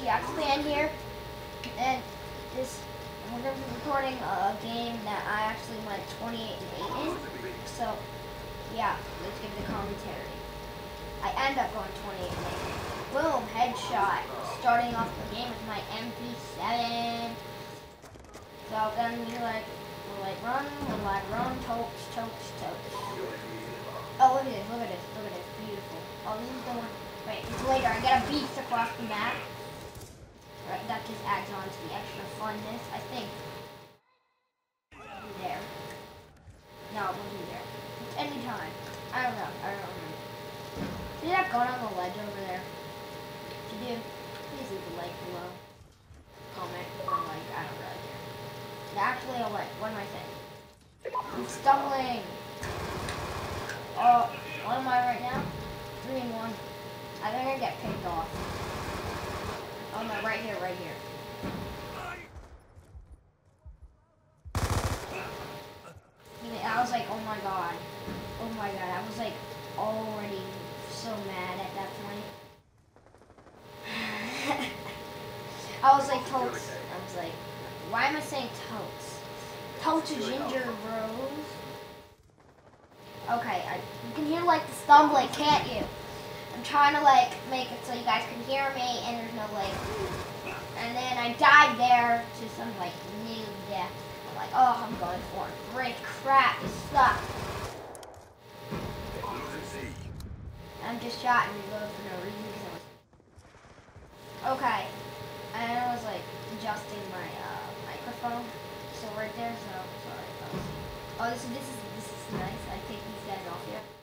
CX fan here, and this we're gonna be recording a game that I actually went 28 and 8 in. So yeah, let's give the commentary. I end up going 28 and 8. Boom, headshot. Starting off the game with my MP7. So then we like we like run, we like run, totes, totes, totes. Oh look at this, look at this, look at this, beautiful. Oh this is the one. Wait, it's later. I get a beast across the map. Right, that just adds on to the extra funness, I think. There. No, we'll do there. Anytime. I don't know. I don't remember. See that gun on the ledge over there? If you do, please leave a like below. Comment or like, I don't really care. Actually, a like. What am I saying? I'm stumbling. Oh, what am I right now? Three and one. I think I get picked off. Oh no, right here, right here. I was like, oh my god. Oh my god. I was like already so mad at that point. I was like totes. I was like, why am I saying totes? Totes ginger bros. Okay, I, you can hear like the stumbling, can't you? I'm trying to like make it so you guys can hear me and there's no like, and then I died there to some like new death. I'm like, oh, I'm going for it. Great crap, this sucks. I'm just shot and reload for no reason. Okay, and I was like adjusting my uh, microphone, so right there. So sorry. Oh, this is this is this is nice. I take these guys off here.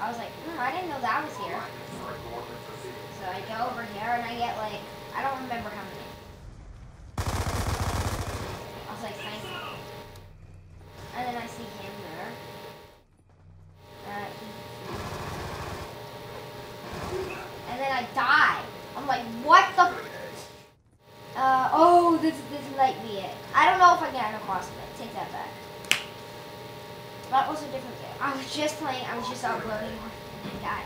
I was like, hmm, I didn't know that was here. So I go over here and I get like, I don't remember how many. I was like, thank you. And then I see him there. Uh, and then I die. I'm like, what the? Uh, oh, this this might be it. I don't know if I get across it. Take that back. That was a different game. I was just playing, I was just uploading and died.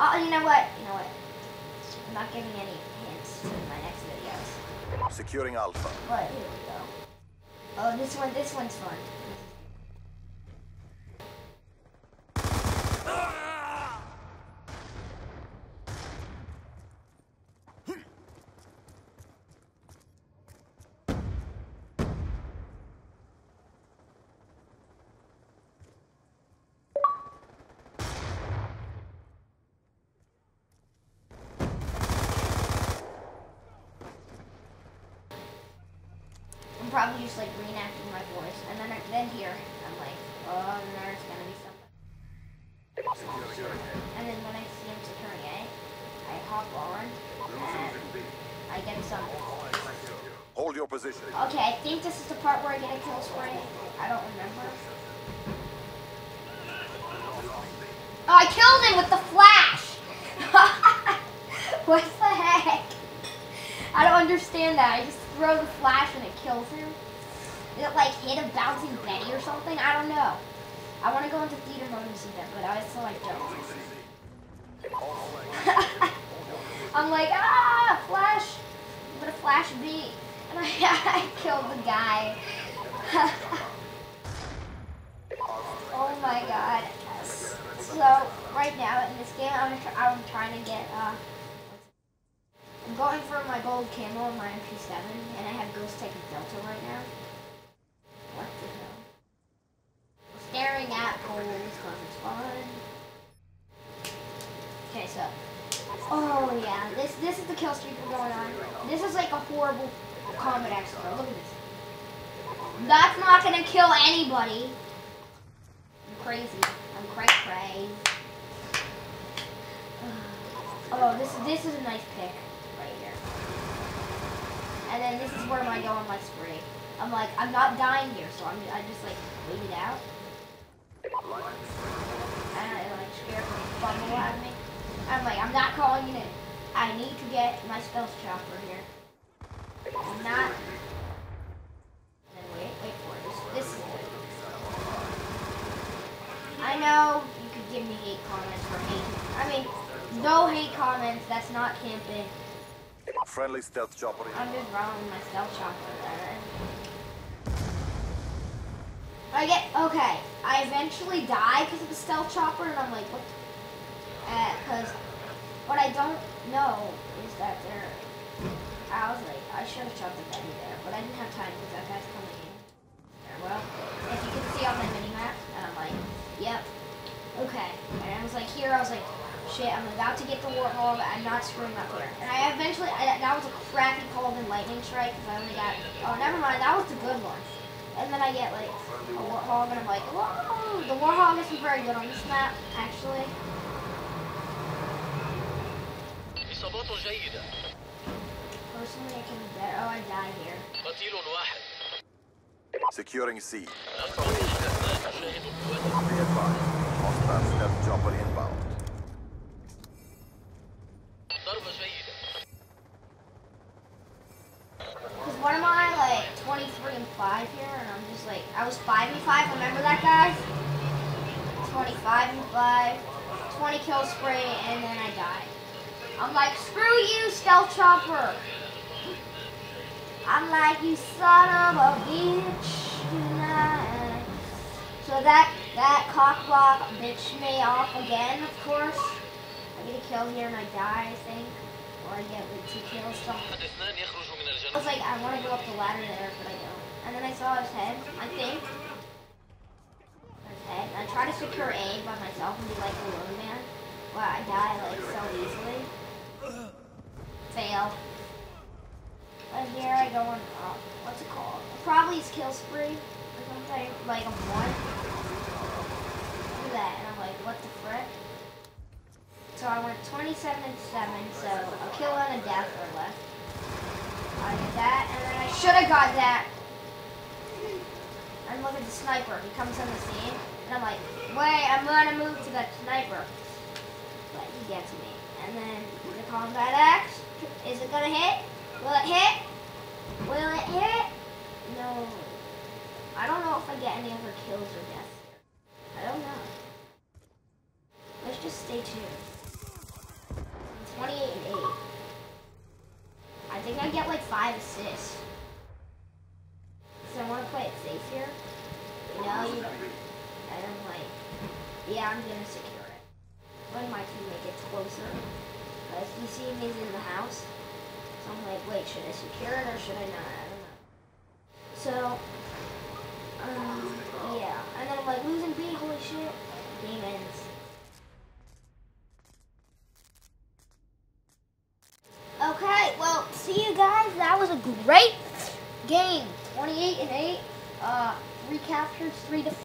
Oh, you know what? You know what? I'm not giving any hints to my next videos. Securing Alpha. But here we go. Oh, this one, this one's fun. I'm probably just like reenacting my voice, and then then here I'm like, oh, there's gonna be something. And then when I see him securing A, I hop on, and I get some. Hold your position. Okay, I think this is the part where I get a kill spray. I don't remember. Oh, I killed him with the flash! what the heck? I don't understand that. I just throw the flash and it kills him. Is it like hit a bouncing Betty or something? I don't know. I want to go into theater mode and see that, but I still like don't. I'm like, ah, flash. I'm flash beat. And I, I killed the guy. oh my god. So, right now in this game, I'm, I'm trying to get, uh, going for my gold camo on my MP7, and I have Ghost Tech Delta right now. What the hell? Staring at poles because it's fun. Okay, so. Oh yeah, this this is the kill streak we're going on. This is like a horrible combat expert. Look at this. That's not gonna kill anybody. I'm crazy. I'm cray cray. Oh, this this is a nice pick. And then this is where I go on my spree. I'm like, I'm not dying here, so I'm I just like wait it out. And I like scare the fumble out of me. I'm like, I'm not calling it in. I need to get my stealth chopper here. I'm not. Then wait, wait for it. This, this is good. I know you could give me hate comments for hate. I mean, no hate comments. That's not camping. Friendly stealth chopper I'm just running my stealth chopper there. I get okay. I eventually die because of the stealth chopper, and I'm like, what? Because eh, what I don't know is that there. I was like, I should have shoved the Betty there, but I didn't have time because that guy's shit, I'm about to get the Warthog, but I'm not screwing up here. And I eventually, I, that was a crappy cold and lightning strike, because I only got, oh, never mind, that was the good one. And then I get, like, a Warthog, and I'm like, whoa, the Warthog isn't very good on this map, actually. Personally, I can bet. Oh, I die here. Securing C. Be advised. Hostile step inbound. and I'm just like, I was 5 and 5, remember that guy? 25 and 5, 20 kill spray, and then I died. I'm like, screw you, Stealth Chopper! I'm like, you son of a bitch. So that, that cockblock bitched me off again, of course. I get a kill here and I die, I think. Or I get like two kills, so... I was like, I want to go up the ladder there, but I don't. And then I saw his head, I think. His head. I tried to secure A by myself and be like a lone man. But I die like so easily. Fail. And here I go on, uh, what's it called? Probably his kill spree or something. Like a one. At that. And I'm like, what the frick? So I went 27 and 7, so a kill and a death are left. I get that, and then I should have got that. And look at the sniper. He comes on the scene, and I'm like, wait, I'm gonna move to that sniper. But he gets me. And then the combat axe. Is it gonna hit? Will it hit? Will it hit? No. I don't know if I get any other kills or deaths. I don't know. Let's just stay tuned. 28 and 8. I think I get like five assists. So I want to play it safe here. You know, you don't. And I'm like, yeah, I'm gonna secure it. When my teammate gets closer, because you see him he's in the house. So I'm like, wait, should I secure it or should I not? I don't know. So, um, yeah. And then I'm like, losing B, holy shit. Game ends. Okay, well, see you guys. That was a great game. 28 and 8. Uh, three captures, three defeats.